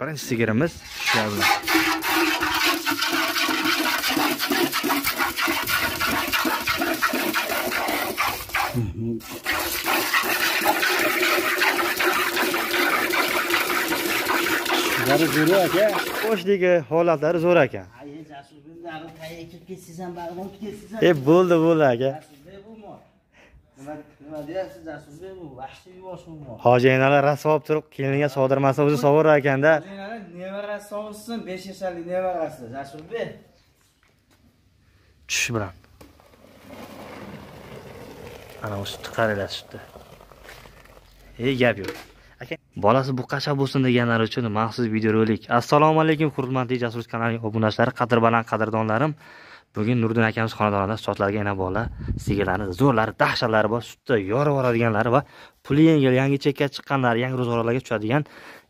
birinchi sigirimiz bilan Bari zo'ru aka. qo'shdagi holatlari zo'r ekan e bo'ldi bo'ldi aka Bu deyapsiz Jasurbek bu? Vahshiy yuvosh bu mo. hoji enalar rasvo olib turib keliniga sovdirmasa o'zi sovurar ekanda nevarasi sog'ishsin, 5 yoshli nevarasi Jasurbek. tush bilan ana shu sutni qaranglar sutni e gap yo'q aka bolasi buqacha bo'lsin deganlar uchun maxsus videorolik assalomu alaykum hurmatli jasur kanalining obunachilari qadr baland qadrdonlarim bugun nurdin akamiz xonadonida sochlarga yana bola sigirlari zo'rlari dahshatlari bor sutda yorib yuboradiganlari va puli yengil yangi chekka chiqqanlar yangi ro'zg'orlarga tushadigan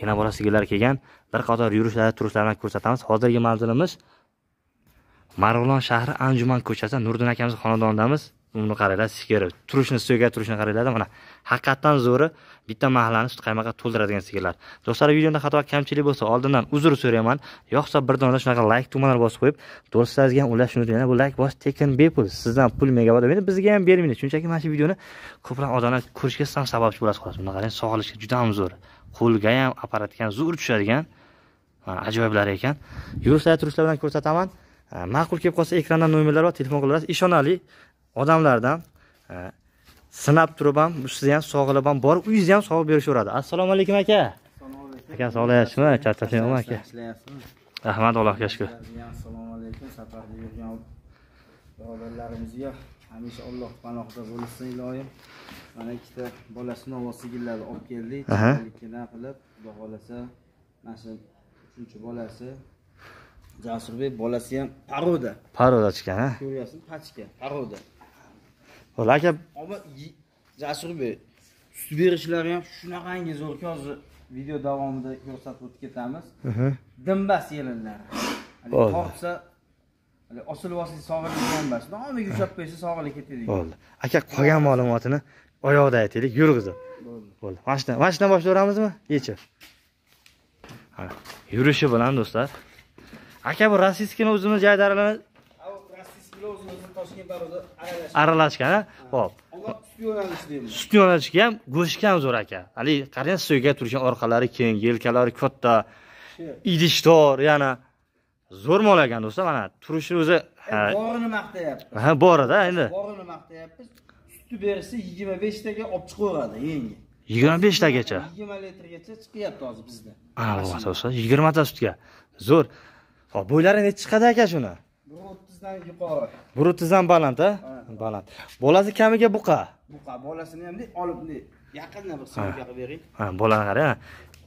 yana bola sigirlar kelgan. Bir qator yurishlari turishlarini ko'rsatamiz. Hozirgi manzilimiz marg'ilon shahri anjuman ko'chasi. Nurdin akamiz xonadonidamiz. Buni qaranglar sigiri. Turishni so'ga turishni qaranglarda mana. Haqiqatdan zo'ri bitta mahallani sut qaymoqqa to'ldiradigan sigirlar. Do'stlar videoda xato kamchilik bo'lsa oldindan uzr so'rayman. Yoqsa bir dona shunaqa layk tugmalar bosib qo'yib do'stlaringizga ham ulashni unutmanglar bu layk bosish tekin bepul sizdan pul menga bo'lmaydi bizga ham bermaydi shunchaki mana shu videoni ko'proq odamlar ko'rishga ham sababchi bo'lasiz xolos. Buni qarang sog'lishga juda ham zo'r. Qo'lga ham apparatga ham zo'r tushadigan ajoyiblar ekan. Yurishlar turishlar bilan ko'rsataman. Ma'qul kelib qolsa ekranda nomerlar bor telefon qilaverasiz ishonarli. Odamlardan ha, sinab turib ham sizni ham sog'ilib ham borib uyingizga ham sog'ib berishaveradi. Assalomu alaykum aka. Aka sog'layapsizmi charchashmayapmi aka. Rahmat allohga shukur Assalomu alaykum. Safarda yurgan birodarlarimizga hamisha Alloh panohida bo'lsin iloyim. Mana ikkita bolasini ovoz sigirlarni olib keldik. Ikkidan qilib, Xudo xolasa, mana shu uchinchi bolasi Jasurbek bolasi ham paroda. paroda chiqqan ha? Ko'ryapsiz, pachka, paroda. Bo'ldi aka yi- Jasurbek sut berishlari ham shunaqangi zo'rki hozir video davomida ko'rsatib o'tib ketamiz. Dimbas yelinlar. Hani Bo'ldi. tortsa hani osilib olsa sog'lig'i bo'lmas. Nomiga ushlab qo'ysa sog'lig'i ketadi. bo'ldi aka qolgan ma'lumotini oyoqda aytaylik yurg'izib Bo'ldi. mana shundan mana shundan boshlayveramizmi yechib yurishi bilan do'stlar aka bu rossiyskini o'zimiz jaydarilarni Toshkent baroda aralash. aralashgan. Hop. Sut yo'nalishiga ham go'shtga ham zo'r aka. Haligi qarang suyga turgan orqalari keng yelkalari katta Shu. idishtor yana zo'r mol ekan do'stlar mana. Turishi o'zi Borini maqtayapti. ha bor edi endi. Borini maqtayapmiz. Sutni bersa 25 taga olib chiqaveradi yengil. yigirma beshtagacha 20 litrgacha chiqyapti hozir bizda. ha bo'lmasa yigirmata sutga. Zo'r. Hop bo'ylari nechi chiqadi aka shuni. 130 dan yuqori. bir o'ttizdan baland a baland. Bolasi kamiga buqa. Buqa. Bolasini ham olib deb yaqindan bir syomka qilib bering. ha bolani qarang ha.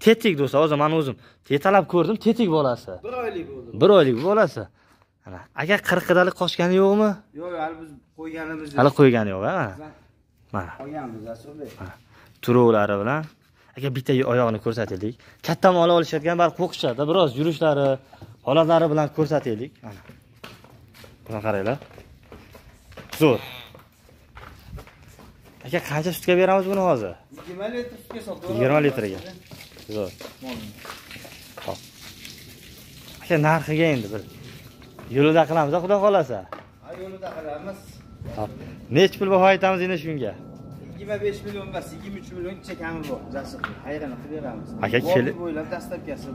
tetik do'stlar hozir man o'zim. Tetalab ko'rdim tetik bolasi. Bir oylik bo'ldi. bir oylik bolasi. Ana aka qirqidalik qochgani yo'qmi? Yo'q, hali biz qo'yganimiz yo'q. hali qo'ygani yo'q a mana Jasurbek. turovlari bilan. Aka bitta oyog'ini ko'rsataylik. Katta mol olishayotgan balki qo'qishadi biroz yurishlari holatlari bilan ko'rsataylik. Mana buni qaranglar zo'r aka qancha sutga beramiz buni hozir 20 litr sutga sotib. 20 litrga. zo'r hop aka narxiga endi bir yo'lida qilamiz xudo xohlasa Ha, yo'lida qilamiz. hop nechi pul baho aytamiz endi shunga 25 million emas, 23 million chekamiz bor. Jasurbek, xayrini qilib beramiz. Aka, Bor keli- bo'ylab dastlabkasi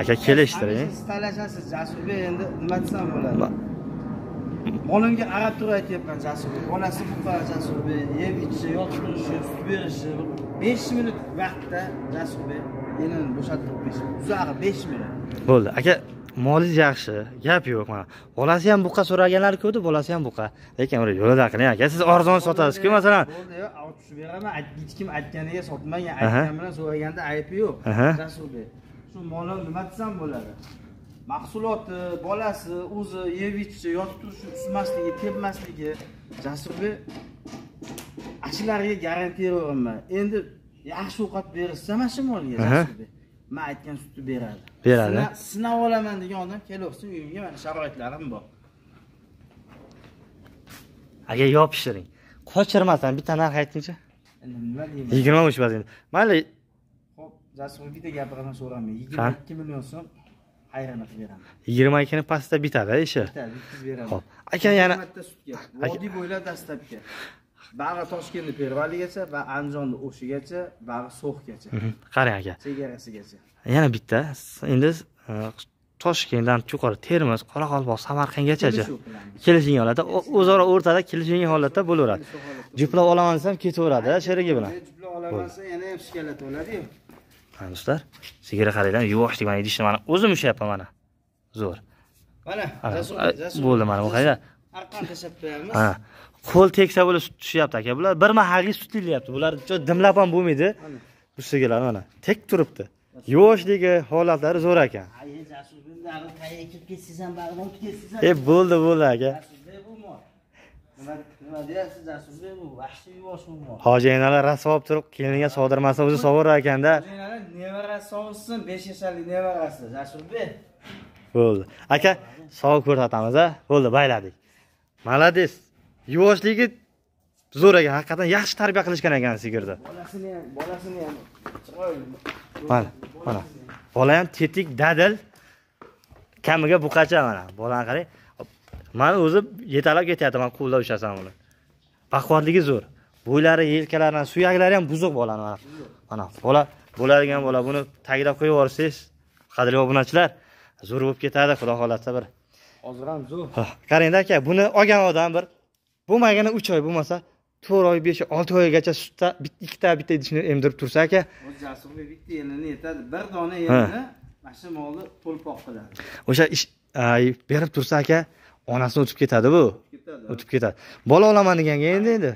aka kelishtiring talashasiz Jasurbek, endi nima desam bo'ladi? Bolamga qarab turib aytyapman Jasurbek. Bolasi buqa Jasurbek, yeb ichishi, yotib turishi, sut berishi. 5 minut vaqtda Jasurbek elini bo'shatib qo'yish. Uzog'i 5 minut. bo'ldi aka molingiz yaxshi gap yo'q mana bolasi ham buqa so'raganlar ko'pdi bolasi ham buqa lekin yo'lida qiling aka siz arzon sotasiz-ku masalan tushib beraman. Hech kim aytganiga sotmagan, Aha. aytgan bilan so'raganda aybi yo'q. Jasurbek. Shu molim nima desam bo'ladi? Mahsuloti, bolasi, o'zi yeb yotib turishi, usmasligi, tepmasligi Jasurbek ashularga garantiya beraman. Endi yaxshi ovqat berishsa mana shu molga. Jasurbek. Men aytgan sutni beradi. Beradi. Sina- Sinab olaman degan odam kelaversin uyimga, mana sharoitlarim bor. aka yopishiring qochirmasdan bitta narx aytingchi Endi nima deyman? yigirma uch mayli Xo'p, Jasur bitta gapirgan so'raman. Ha? 22 million so'm hayrini qilib beraman. yigirma ikkini pastda bitadi ishi bitkizib beraman. ho'p aka yana sutga. Vodiy bo'ylab dastlabki. Bag'i Toshkentni Pervaligacha va Andijonda O'shigacha, bag'i So'xgacha. Mhm, qarang aka Chegarasigacha. yana bitta endi e, toshkentdan yuqori termiz qoraqalpoq samarqandgachachi kelishgan holatda o'zaro o'rtada kelishgan holatda bo'laveradi juplab olaman desam ketaveradi sherigi bilan Juplab olamansa yana ham shikalat bo'ladi-yu. Mana do'stlar sigara qaranglar yuvoshdek mana idishni mana o'zim ushlayapman mana. Zo'r. Mana, bo'ldi mana bu qaranglar Arqon tashlab qo'yamiz. ha qo'l tegsa bo'lib sut tushyapti aka bular bir mahalga sut ilyapti bular dimlab ham bo'lmaydi. Bu sigilar mana tek turibdi. Yuvoshligi holatlari zo'r ekan e bo'ldi bo'ldi aka. Nima deyapsiz Jasurbek bu? Vahshiy yuvosh rasvo olib turib keliniga sog'dirmasa o'zi sovurar ekanda. Xo'jayinlar nevarasi sog'ishsin, 5 yoshli nevarasi Jasurbek. bo'ldi. Aka sog' ko'rsatamiz a bo'ldi bayladik. Молодец yuvoshligi zo'r ekan haqiqatdan yaxshi tarbiya qilishgan ekan sigirni Bolasini ham, bolasini ham chiroyli. mana mana. Bola ham tetik dadil. Kamiga buqacha mana. Bolani qarang mani o'zi yetalab ketyapti man qo'lda ushlasam uni baquvvatligi zo'r bo'ylari yelkalari suyaklari ham buzuq bolani mana mana bola bo'ladigan bola buni tagida qo'yib yuborsangiz qadrli obunachilar zo'r bo'lib ketadi xudo xohlasa bir Hozir ham zo'r. Qarangda aka buni olgan odam bir bo'lmagani uch oy bo'lmasa to'rt oy besh oy olti oygacha sutda ikkita bitta idishni emdirib tursa aka Jasurbek bitta yelini yetadi. Bir dona yelini mana shu molni to'lpoq qiladi. o'sha ish berib tursa aka onasini o'tib ketadi bu. O'tib ketadi bola olaman deganga endi endi.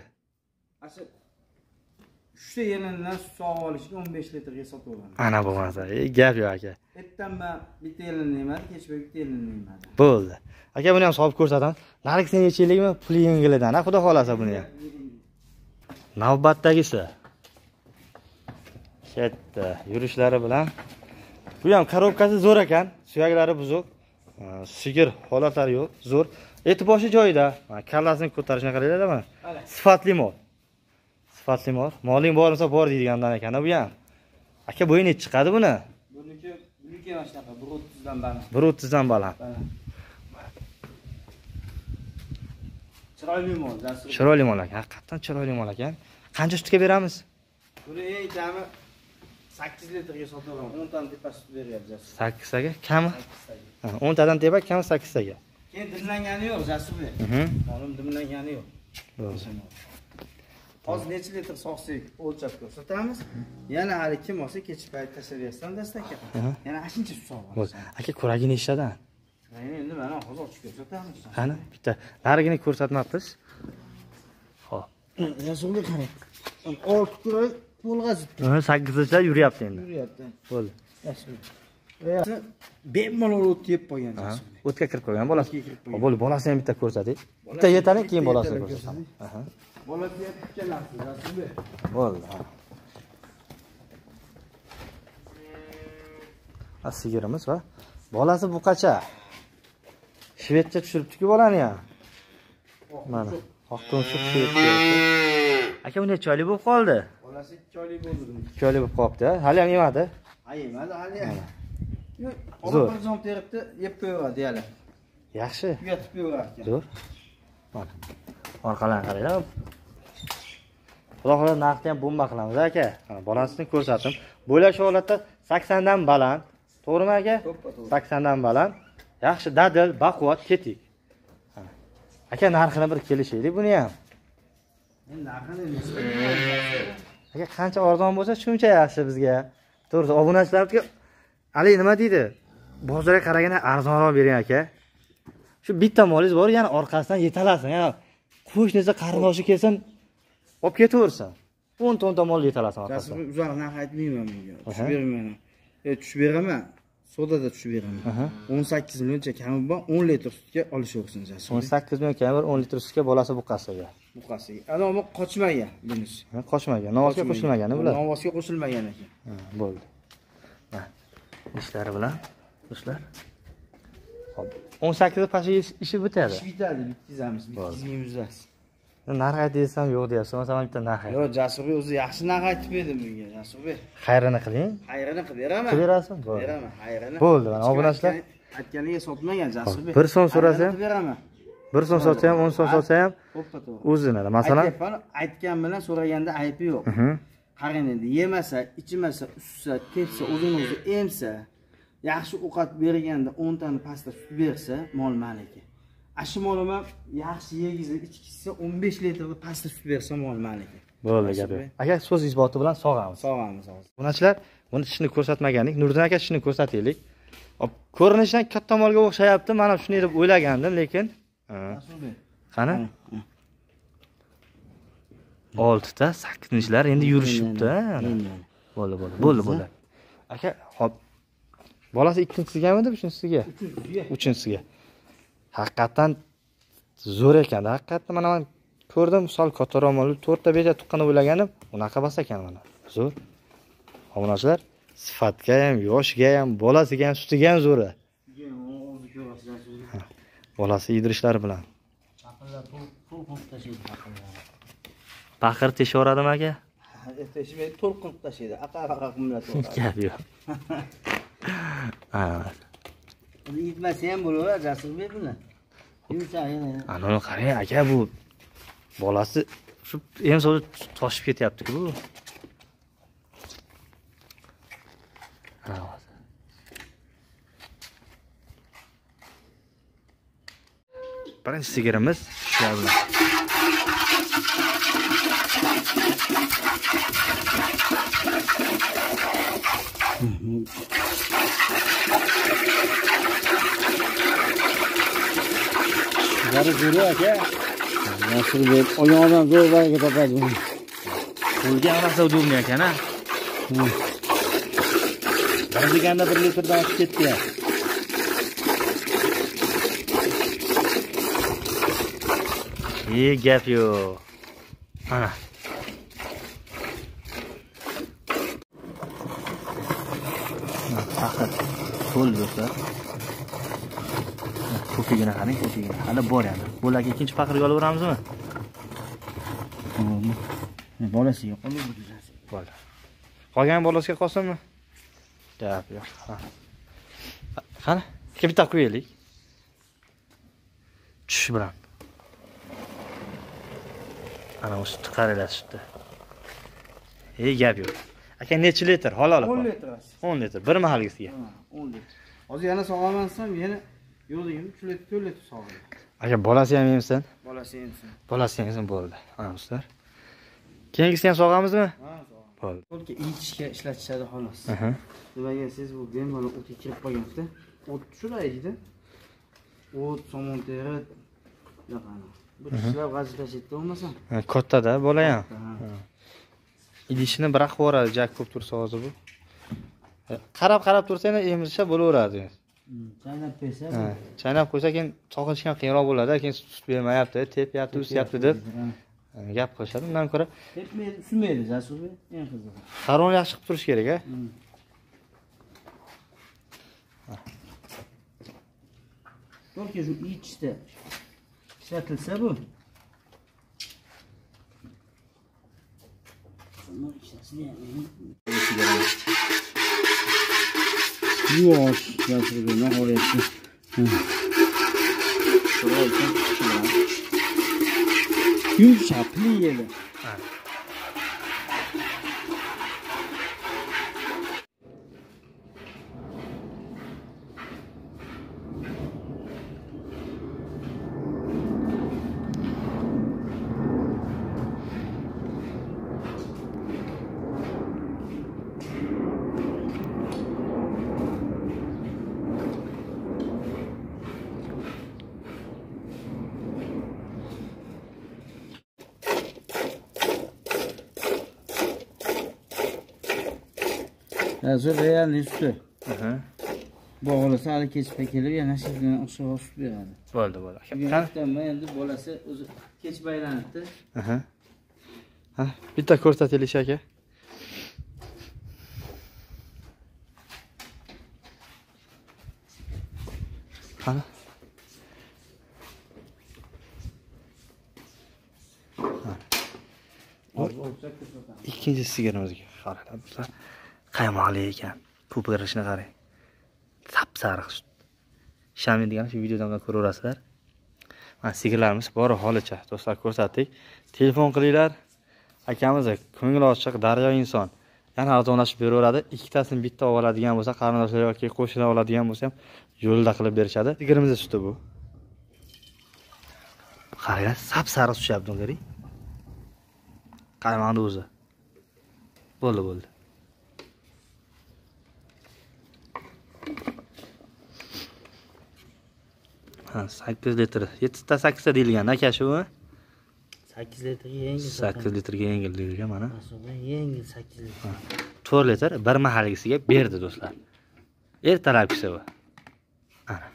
Shu uchta yelindan sut sog'ib olishga 15 litrga sotaveramiz. ana bo'lmasa e, gap yo'q aka. Ertaman man bitta yelini yemadi, kechga bitta yelini yemadi. bo'ldi. Aka buni ham solib ko'rsatamiz. Narigisi necha yillikmi puli yengilidan xudo xohlasa buni ham. Navbatdagisi. Katta yurishlari bilan. Bu ham korobkasi zo'r ekan. Suyaklari buzuq sigir holatlari yo'q zo'r. Eti boshi joyida kallasini ko'tarishini qaranglar mana sifatli mol. Sifatli mol. Moling bormasa bor deydigandan ekan bu ham. Aka bo'yi nechi chiqadi buni. Buniki buniki mana shunaqa 130 dan baland. bir o'ttizdan baland. Chiroyli mol, chiroyli mol ekan haqiqatdan chiroyli mol ekan qancha sutga beramiz? Buni eng kami 8 litrga. 10 tani tepasi sut beryapti sakkiztaga kami 8 taga. Ha, o'ntadan teba kami sakkiztaga Keyin dimlangani yo'q, Jasurbek. Mhm. Molim dimlangani yo'q. Hozir necha litr sog'sak o'lchab ko'rsatamiz. Yana hali kim olsa kechki payt tashlaversan dastlabki. Aha. Yana shuncha sut bo'ldi aka kuragi nechtadan Endi mana hozir ochib ko'rsatamiz. qani bitta narigini ko'rsatmabmiz ho'p Jasurbek qarang. Olti kuray to'lg'azib sakkiztacha yuryapti endi. Yuryapti. bo'ldi. Jasurbek. Bemalol o'tib yeb Jasurbek. o'tga kirib qo'ygan bolasi bo'ldi bolasini ham bitta ko'rsating bitta yetalik keyin bolasini ko'rsataman Aha, Bola ikkalasi Jasurbek. bo'ldi. Sigirimiz va bolasi buqacha shvedcha tushiribdiku bolani ham mana oq tumshuq shvedcha aka bu necha oylik bo'lib qoldi Bolasi 2 oylik bo'ldi ikki oylik bo'lib qolibdi. Hali ham yemadi? Ha yemadi hali. Zo'r. bir zom teribdi, yeb qo'yaveradi yala. yaxshi. Tugatib qo'yaverar ekan. zo'r. Orqalarini qaranglar. Xudo xohlasa narxni ham bomba qilamiz aka? Mana bolasini ko'rsatdim bo'lash holatda saksondan baland. To'g'rimi aka? To'ppa to'g'ri. saksondan baland. Yaxshi dadil baquvvat tetik aka narxini bir kelishaylik buni ham. Endi narxini aka qancha arzon bo'lsa shuncha yaxshi bizga to'g'risi obunachilarga haligi nima deydi bozorga qaraganda arzonroq bering aka shu bitta molingiz bor yana orqasidan yetalasin yana qo'shnisi qarindoshi kelsin olib ketaversin o'nta o'nta mol yetalasin orqasidan uzoq narx aytmayman. Aha. Tushib beraman. E tushib beraman. Sodada tushib beraman. Aha. 18 millioncha kami bor 10 litr sutga olishaversin o'n sakkiz million keyin bir o'n litr sutga bolasi buqasiga Buqasiga. Ana bu qochmagan bunisi. Qochmagan novosga qo'shilmagan bular Novosga qo'shilmagan ekan. Ha, bo'ldi. Ishlari bilan do'stlar. Hop o'n sakkiz pashi ishi bitadi. Ish bitadi, bitkazamiz, bitkazmaymiz. narx ayt desam yo'q deyapsiz masalan bitta narx yo'q jasurbek o'zi yaxshi narx aytib berdi menga jasurbek xayrini qiling. Xayrini qilib beraman. Qilib berasizmi bo'ldi. Beraman xayrini. Bo'ldi, mana obunachilar. Aytgan- aytganiga sotmagan jasurbek Bir so'm so'rasa Xayrini ham? qilib beraman bir so'm sotsa ham o'n so'm sotsa ham to'ppa to'g'ri. o'zi nima masalan aytgan bilan so'raganda aybi yo'q. Mhm. qarang endi yemasa ichmasa ussa tepsa o'zini o'zi emsa yaxshi ovqat berganda o'ntani pastda sut bersa mol maniki ana shu molim ham yaxshi yegizib ichkizsa o'n besh litrni pastda sut bersa mol maniki bo'ldi gap yo'q aka so'z isboti bilan sog'amiz. Sog'amiz hozir obunachilar buni tishini ko'rsatmagandik. Nurdin aka tishini ko'rsataylik ko'rinishidan katta molga o'xshayapti. Mana shunday deb o'ylagandim lekin qani? Oltita sakkizinchilar endi yurishibdi bo'ldi bo'ldi bo'ldi bo'ldi. Aka hop. Bolasi ikkinchisigami deb uchinchisiga? Uchinchisiga. haqiqatdan zo'r ekan haqiqatdan mana man ko'rdim misol kattaroq mol to'rtta beshta tuqqani o'ylaganim unaqa emas ekan mana. Zo'r. Obunachilar sifatga ham yoshiga ham bolasiga ham sutiga ham zo'r Keyin o'zi ko'rasiz, Rasulbek. Bolasi yedirishlari bilan. Paqir teshaveradimi aka? Qimlat gap yo'q. Uni yetmasa ham bo'laveradi Jasurbek. Anani qarang aka bu bolasi shu em so'zi toshib ketyapti-ku bu. Ha, hozir. Birinchi sigirimiz shular. Gari zo'r aka. Jasurbek oyog'idan zo'r baraka topadi buni. Qo'lga qarasa удобный ekan-a. Bir deganda 1 litrdan oshib ketdi ya. E, gap yo'q. Mana. Faqat qo'l do'stlar. Ko'pigina qarang, ko'pigina. Hali bor yana. Bo'lak ikkinchi faqirga olaveramizmi? Bolasiga qolib bu Bo'ldi. Qolgan bolasiga qolsinmi? Gap yo'q. Qani? Ikki bitta qo'yaylik. Tush bilan. Ana o'sha qaranglar sutni. Ey, gap yo'q. Aka necha litr? Halol 10 opa. litr. 10 litr. Bir mahalgisiga. Ha, 10 litr. Hozir yana sog'aman desam, yana yo'ligim 3 litr, 4 litr sog'adi. Aka bolasi ham yemsin. Bolasi emsin. Bolasi yemsin bo'ldi. Ana do'stlar. Keyingisini ham sog'amizmi? Ha. Bo'ldi. Qo'lga ichishga ishlatishadi xolos. Nimaga siz bu bemalol o'tga kirib qolganda, o't tushiraydi. O't, somon teri, yoqani. Bu tishlar g'ajib tashlaydida bo'lmasa. Kattada bola ham. Ha. Idishini bir qilib yuboradi, jak ko'p tursa hozir bu. Qarab qarab tursa yana emircha bo'laveradi. Hmm, Chaynab Ha, chaynab qo'ysa keyin sog'inch ham qiyinroq bo'ladi, keyin sut bermayapti, tepyapti, usyapti deb gap qilishadi. Undan ko'ra Tepmaydi, usmaydi Jasurbek. Eng qizig'i. qarovni yaxshi qilib turish kerak, a. Только shu ichishda İşletilse bu. Yuvaş yatırdı ne hayatı. Şuraya 2 lira. Yumuşaklı yiyelim. Evet. Hozir realniy. Aha. Bog'lasa hali kechpay kelib yana shirgan oqshom sut beradi. Bo'ldi, bo'ldi. aka. Bugun Qani? ertanmi endi bolasi o'zi kech baylanibdi. Aha. Ha, bitta ko'rsataylik aka. Qani? ikkinchi sigirimizga qaranglar qaymoqli ekan. Ko'pirishini qarang. Sap sariq sut. Degani shu videodan ko'raverasizlar. Mana sigirlarimiz bori holicha. Do'stlar ko'rsatdik. Telefon qilinglar. Akamiz ko'ngli ochiq daryo inson. Yana arzonlashib beraveradi. Ikkitasini bitta olib oladigan bo'lsa qarindoshlar yoki qo'shnilar oladigan bo'lsa ham yo'lda qilib berishadi. Sigirimizni suti bu. Qaranglar sap sariq tushyapti qarang qaymoqni o'zi. Bo'ldi bo'ldi. Ha sakkiz litr. Yettita sakkizta deyilgan aka shu sakkiz litrga yengil sakkiz litrga yengil deyilgan mana. Yengil sakkiz litr. To'rt litr bir mahalligisiga berdi do'stlar. Ertalabkisi bu. Ana.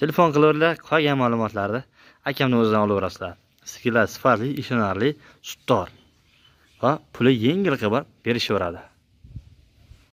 Telefon qilaveringlar qolgan ma'lumotlarni akamni o'zidan olaverasizlar. Sigirlar sifatli ishonarli sutdor. Va puli yengil qilib berishaveradi